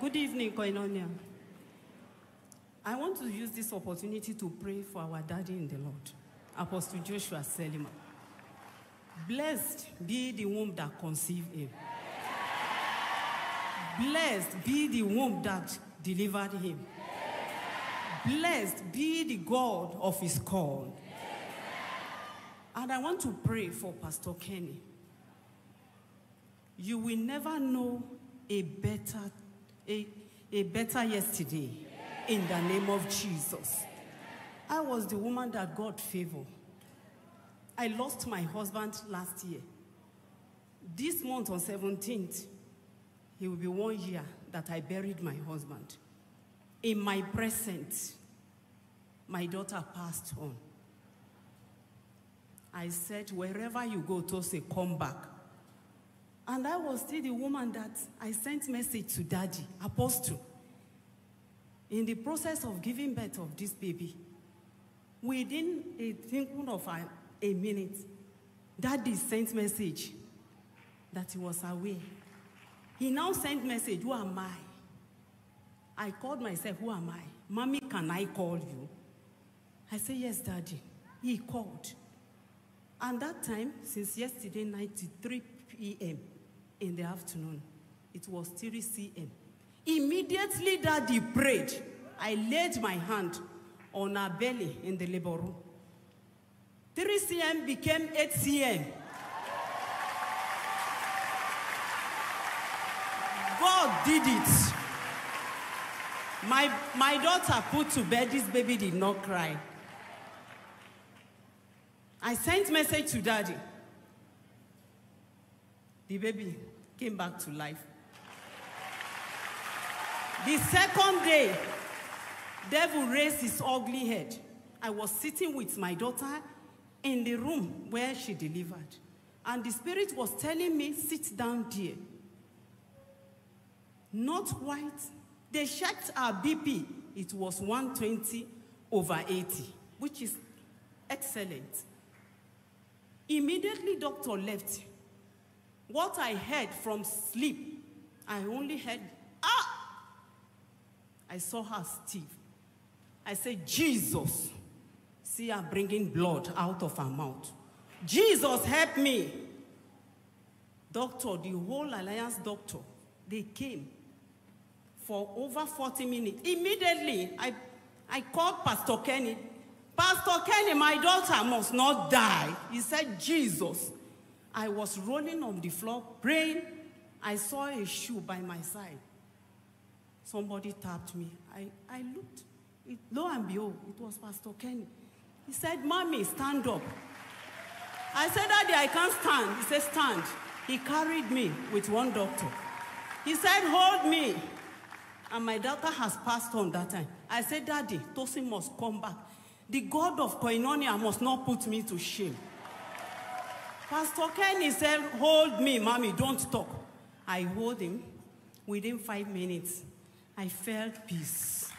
Good evening, Koinonia. I want to use this opportunity to pray for our daddy in the Lord, Apostle Joshua Selman. Blessed be the womb that conceived him. Blessed be the womb that delivered him. Blessed be the God of his call. And I want to pray for Pastor Kenny. You will never know a better, a, a better yesterday in the name of Jesus. I was the woman that God favored. I lost my husband last year. This month on 17th, it will be one year that I buried my husband. In my presence, my daughter passed on. I said, wherever you go, Tose, come back. And I was still the woman that I sent message to daddy, apostle. In the process of giving birth of this baby, within a thinking of a, a minute, daddy sent message that he was away. He now sent message, who am I? I called myself, who am I? Mommy, can I call you? I said, yes, daddy. He called. And that time, since yesterday 3 p.m. in the afternoon, it was 3 c.m. Immediately daddy prayed, I laid my hand on her belly in the labor room. 3 c.m. became 8 c.m. God did it. My, my daughter put to bed, this baby did not cry. I sent message to daddy. The baby came back to life. The second day, devil raised his ugly head. I was sitting with my daughter in the room where she delivered. And the spirit was telling me, sit down dear. Not white. They checked our BP. It was 120 over 80, which is excellent. Immediately, doctor left. What I heard from sleep, I only heard, ah! I saw her Steve. I said, Jesus. See her bringing blood out of her mouth. Jesus, help me. Doctor, the whole alliance doctor, they came for over 40 minutes. Immediately, I, I called Pastor Kenny. Pastor Kenny, my daughter must not die. He said, Jesus. I was rolling on the floor, praying. I saw a shoe by my side. Somebody tapped me. I, I looked. It, lo and behold, it was Pastor Kenny. He said, Mommy, stand up. I said, Daddy, I can't stand. He said, Stand. He carried me with one doctor. He said, Hold me. And my daughter has passed on that time. I said, Daddy, Tosin must come back. The God of Koinonia must not put me to shame. Pastor Kenny said, Hold me, mommy, don't talk. I hold him. Within five minutes, I felt peace.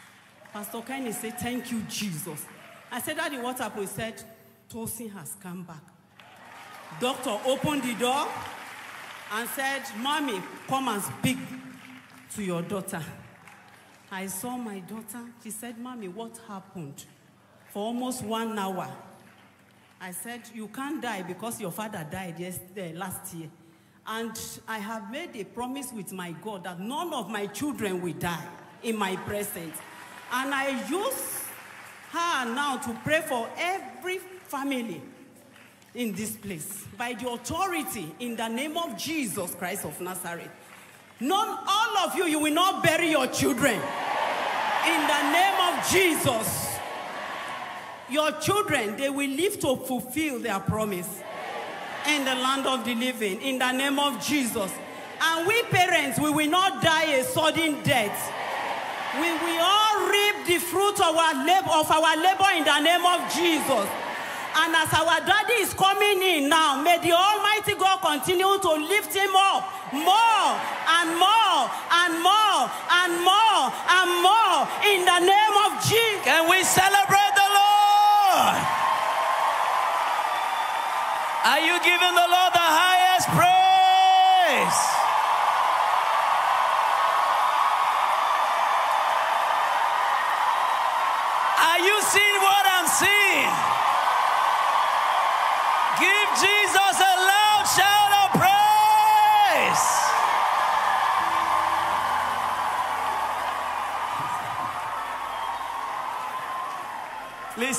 Pastor Kenny said, Thank you, Jesus. I said, Daddy, what happened? He said, Tosin has come back. Doctor opened the door and said, Mommy, come and speak to your daughter. I saw my daughter. She said, Mommy, what happened? For almost one hour. I said, You can't die because your father died yesterday, eh, last year. And I have made a promise with my God that none of my children will die in my presence. And I use her now to pray for every family in this place by the authority in the name of Jesus Christ of Nazareth. None, all of you, you will not bury your children in the name of Jesus. Your children, they will live to fulfill their promise in the land of the living in the name of Jesus. And we parents, we will not die a sudden death. We will all reap the fruit of our labor, of our labor in the name of Jesus. And as our daddy is coming in now, may the Almighty God continue to lift him up more and more and more and more and more in the name of Jesus. Can we celebrate Lord? Are you giving the Lord the highest praise?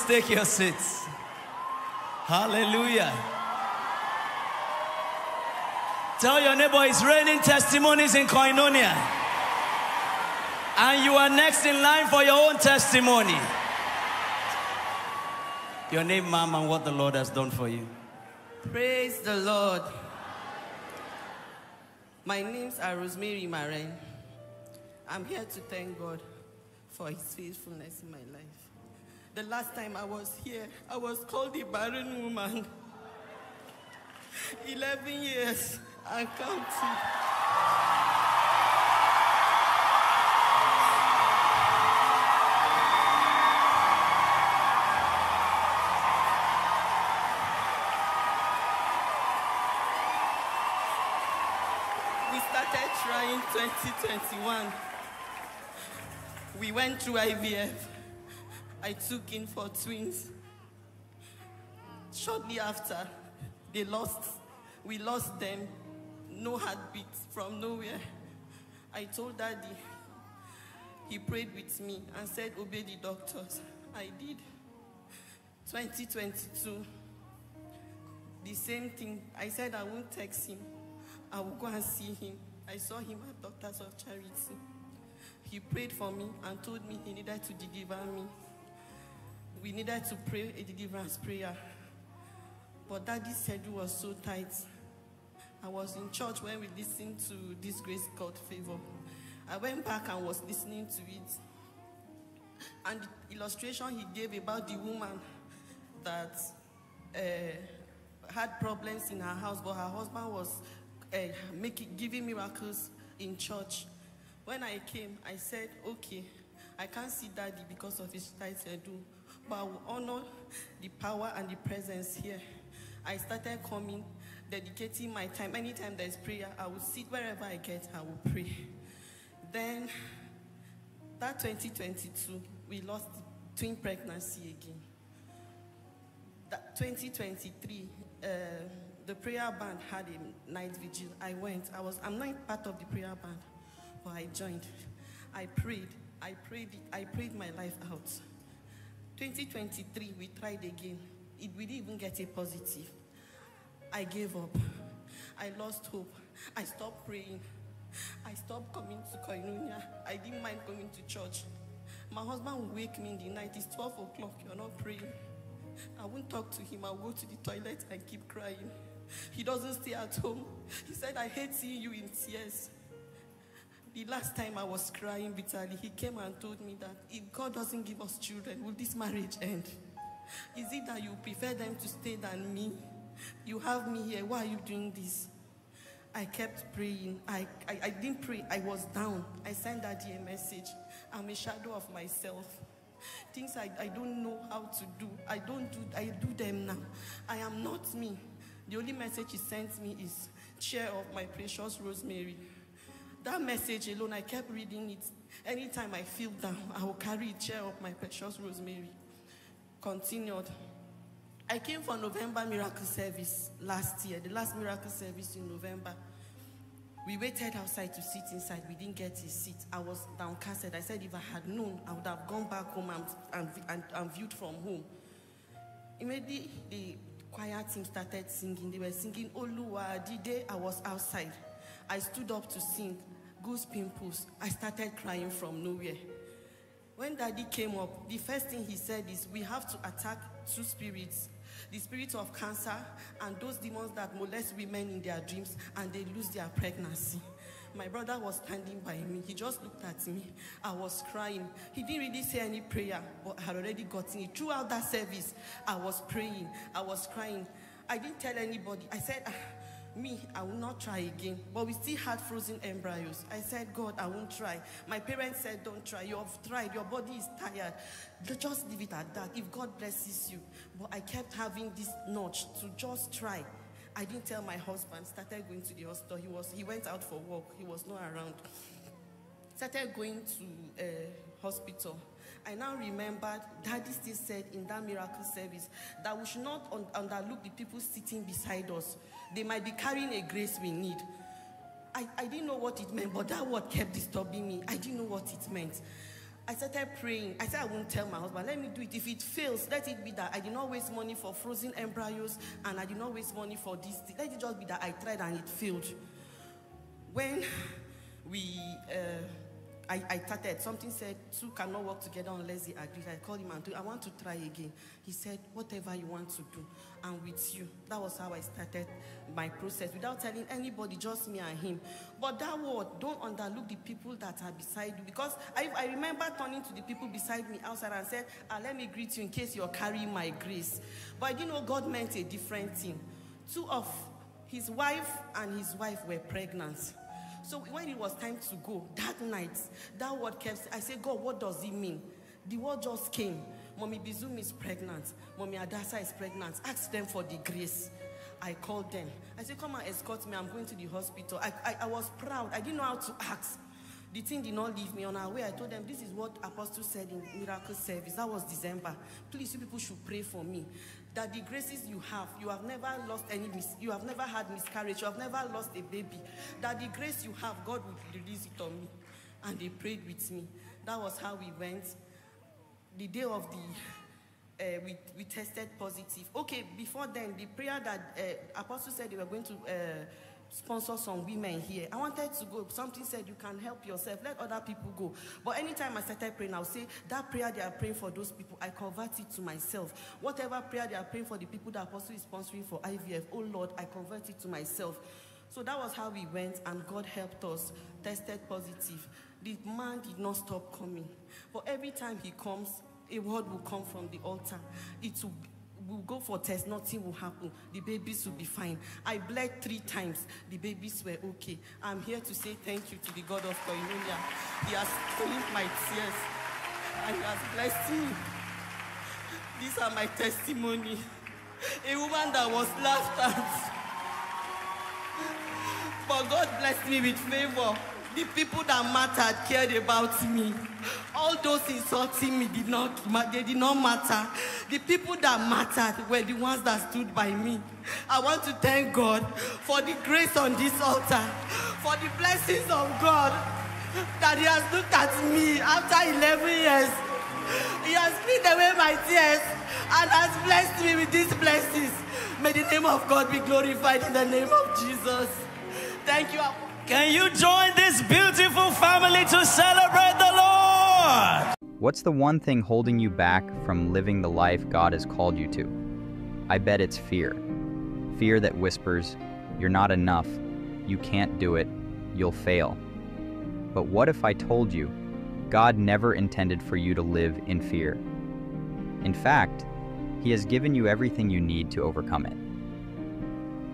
Please take your seats. Hallelujah. Tell your neighbor it's raining testimonies in Koinonia. And you are next in line for your own testimony. Your name, ma'am, and what the Lord has done for you. Praise the Lord. My name's are Rosemary Maren. I'm here to thank God for his faithfulness in my life. The last time I was here, I was called a barren woman. 11 years and counting. We started trying 2021. We went through IVF. I took in for twins. Shortly after, they lost. We lost them. No heartbeat from nowhere. I told daddy. He prayed with me and said, Obey the doctors. I did. 2022. The same thing. I said I won't text him. I will go and see him. I saw him at Doctors of Charity. He prayed for me and told me he needed to deliver me. We needed to pray a deliverance prayer. But daddy's schedule was so tight. I was in church when we listened to this grace called favor. I went back and was listening to it. And the illustration he gave about the woman that uh, had problems in her house, but her husband was uh, making, giving miracles in church. When I came, I said, okay, I can't see daddy because of his tight schedule, but I will honor the power and the presence here. I started coming, dedicating my time. Anytime there's prayer, I will sit wherever I get, I will pray. Then, that 2022, we lost twin pregnancy again. That 2023, uh, the prayer band had a night vigil. I went. I was. I'm not part of the prayer band, but I joined. I prayed. I prayed. I prayed my life out. 2023, we tried again. It, we didn't even get a positive. I gave up. I lost hope. I stopped praying. I stopped coming to Koinonia. I didn't mind going to church. My husband would wake me in the night. It's 12 o'clock. You're not praying. I won't talk to him. I'll go to the toilet and keep crying. He doesn't stay at home. He said, I hate seeing you in tears. The last time I was crying bitterly, he came and told me that if God doesn't give us children, will this marriage end? Is it that you prefer them to stay than me? You have me here. Why are you doing this? I kept praying. I, I, I didn't pray. I was down. I sent Daddy a message. I'm a shadow of myself. Things I, I don't know how to do. I don't do I do them now. I am not me. The only message he sent me is chair of my precious Rosemary. That message alone, I kept reading it. Anytime I feel down, I will carry a chair of my precious Rosemary. Continued. I came for November miracle service last year, the last miracle service in November. We waited outside to sit inside. We didn't get a seat. I was downcasted. I said, if I had known, I would have gone back home and, and, and, and viewed from home. Immediately, the choir team started singing. They were singing Oluwa. The day I was outside, I stood up to sing. Goose pimples. I started crying from nowhere. When daddy came up, the first thing he said is, We have to attack two spirits the spirit of cancer and those demons that molest women in their dreams and they lose their pregnancy. My brother was standing by me. He just looked at me. I was crying. He didn't really say any prayer, but I had already gotten it. Throughout that service, I was praying. I was crying. I didn't tell anybody. I said, ah, me, I will not try again. But we still had frozen embryos. I said, God, I won't try. My parents said, don't try. You have tried. Your body is tired. Just leave it at that. If God blesses you. But I kept having this notch to just try. I didn't tell my husband. Started going to the hospital. He was he went out for work. He was not around. Started going to uh, hospital, I now remembered Daddy still said in that miracle service that we should not un- underlook the people sitting beside us. They might be carrying a grace we need. I, I didn't know what it meant, but that word kept disturbing me. I didn't know what it meant. I started praying. I said, I won't tell my husband, let me do it. If it fails, let it be that I did not waste money for frozen embryos and I did not waste money for this. Let it just be that I tried and it failed. When we, uh, I, I started, something said, two cannot work together unless they agree. I called him and told, I want to try again. He said, whatever you want to do, I'm with you. That was how I started my process without telling anybody, just me and him. But that word, don't underlook the people that are beside you. Because I, I remember turning to the people beside me outside and said, ah, let me greet you in case you're carrying my grace. But I didn't know God meant a different thing. Two of his wife and his wife were pregnant. So when it was time to go, that night, that word kept, I said, God, what does it mean? The word just came. Mommy Bizum is pregnant. Mommy Adasa is pregnant. Ask them for the grace. I called them. I said, come and escort me. I'm going to the hospital. I, I, I was proud. I didn't know how to ask. The thing did not leave me on our way. I told them, this is what Apostle said in Miracle Service. That was December. Please, you people should pray for me. That the graces you have, you have never lost any, you have never had miscarriage, you have never lost a baby. That the grace you have, God will release it on me. And they prayed with me. That was how we went. The day of the uh, we, we tested positive. Okay, before then, the prayer that uh, Apostle said they were going to uh, sponsor some women here. I wanted to go. Something said you can help yourself. Let other people go. But anytime I started praying, I'll say that prayer they are praying for those people, I convert it to myself. Whatever prayer they are praying for the people that Apostle is sponsoring for IVF, oh Lord, I convert it to myself. So that was how we went, and God helped us. Tested positive. The man did not stop coming. But every time he comes, a word will come from the altar. It will, will go for test, nothing will happen. The babies will be fine. I bled three times. The babies were okay. I'm here to say thank you to the God of Koinonia. He has cleaned my tears and he has blessed me. These are my testimony. A woman that was laughed at. But God blessed me with favor. The people that mattered cared about me. All those insulting me did not, they did not matter. The people that mattered were the ones that stood by me. I want to thank God for the grace on this altar, for the blessings of God that He has looked at me after 11 years. He has cleaned away my tears and has blessed me with these blessings. May the name of God be glorified in the name of Jesus. Thank you. Can you join this beautiful family to celebrate the Lord? What's the one thing holding you back from living the life God has called you to? I bet it's fear. Fear that whispers, You're not enough, you can't do it, you'll fail. But what if I told you, God never intended for you to live in fear? In fact, He has given you everything you need to overcome it.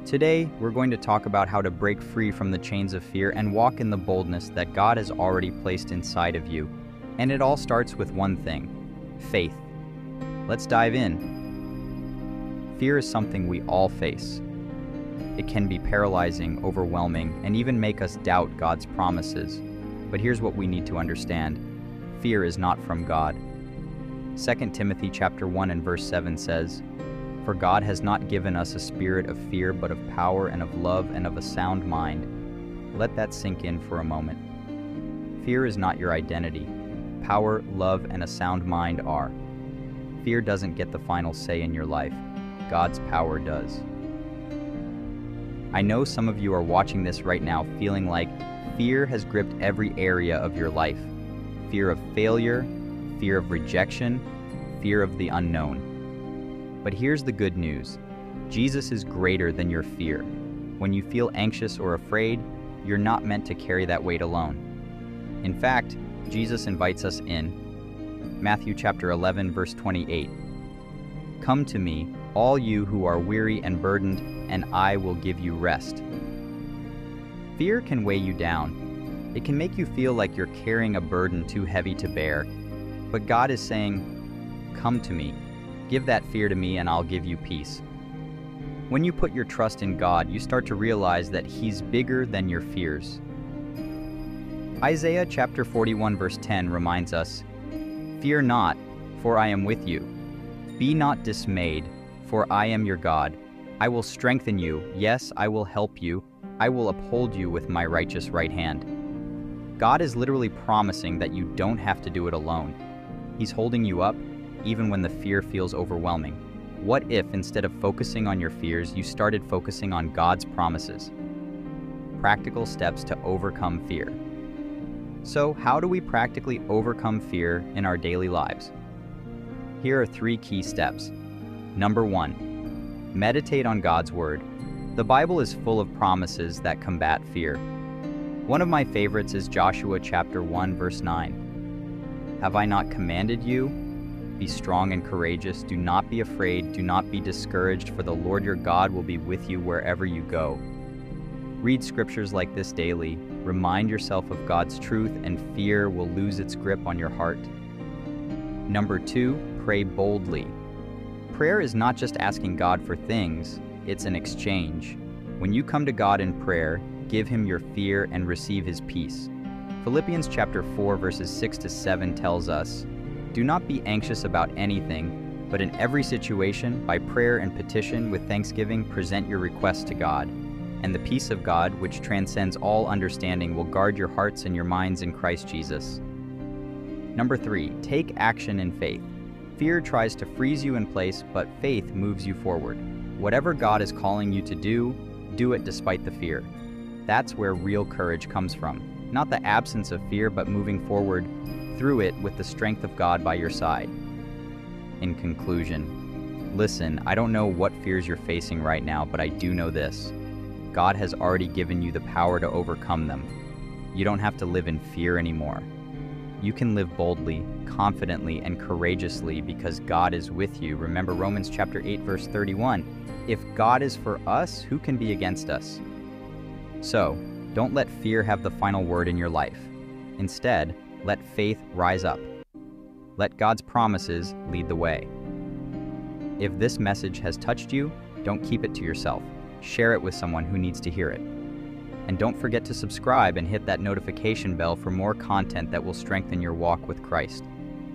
Today, we're going to talk about how to break free from the chains of fear and walk in the boldness that God has already placed inside of you. And it all starts with one thing faith. Let's dive in. Fear is something we all face. It can be paralyzing, overwhelming, and even make us doubt God's promises. But here's what we need to understand fear is not from God. 2 Timothy chapter 1 and verse 7 says, for God has not given us a spirit of fear, but of power and of love and of a sound mind. Let that sink in for a moment. Fear is not your identity. Power, love, and a sound mind are. Fear doesn't get the final say in your life. God's power does. I know some of you are watching this right now feeling like fear has gripped every area of your life fear of failure, fear of rejection, fear of the unknown. But here's the good news Jesus is greater than your fear. When you feel anxious or afraid, you're not meant to carry that weight alone. In fact, Jesus invites us in. Matthew chapter 11 verse 28. Come to me, all you who are weary and burdened, and I will give you rest. Fear can weigh you down. It can make you feel like you're carrying a burden too heavy to bear. But God is saying, Come to me. Give that fear to me, and I'll give you peace. When you put your trust in God, you start to realize that He's bigger than your fears. Isaiah chapter 41, verse 10 reminds us Fear not, for I am with you. Be not dismayed, for I am your God. I will strengthen you, yes, I will help you. I will uphold you with my righteous right hand. God is literally promising that you don't have to do it alone. He's holding you up, even when the fear feels overwhelming. What if, instead of focusing on your fears, you started focusing on God's promises? Practical steps to overcome fear. So, how do we practically overcome fear in our daily lives? Here are three key steps. Number one, meditate on God's Word. The Bible is full of promises that combat fear. One of my favorites is Joshua chapter 1 verse 9. Have I not commanded you? Be strong and courageous, do not be afraid, do not be discouraged, for the Lord your God will be with you wherever you go. Read scriptures like this daily, remind yourself of God's truth, and fear will lose its grip on your heart. Number two, pray boldly. Prayer is not just asking God for things, it's an exchange. When you come to God in prayer, give him your fear and receive his peace. Philippians chapter 4 verses 6 to 7 tells us, "Do not be anxious about anything, but in every situation by prayer and petition with thanksgiving present your requests to God." And the peace of God, which transcends all understanding, will guard your hearts and your minds in Christ Jesus. Number 3, take action in faith. Fear tries to freeze you in place, but faith moves you forward. Whatever God is calling you to do, do it despite the fear. That's where real courage comes from. Not the absence of fear, but moving forward through it with the strength of God by your side. In conclusion, listen, I don't know what fears you're facing right now, but I do know this God has already given you the power to overcome them. You don't have to live in fear anymore. You can live boldly, confidently, and courageously because God is with you. Remember Romans chapter 8 verse 31. If God is for us, who can be against us? So, don't let fear have the final word in your life. Instead, let faith rise up. Let God's promises lead the way. If this message has touched you, don't keep it to yourself. Share it with someone who needs to hear it. And don't forget to subscribe and hit that notification bell for more content that will strengthen your walk with Christ.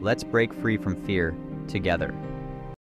Let's break free from fear together.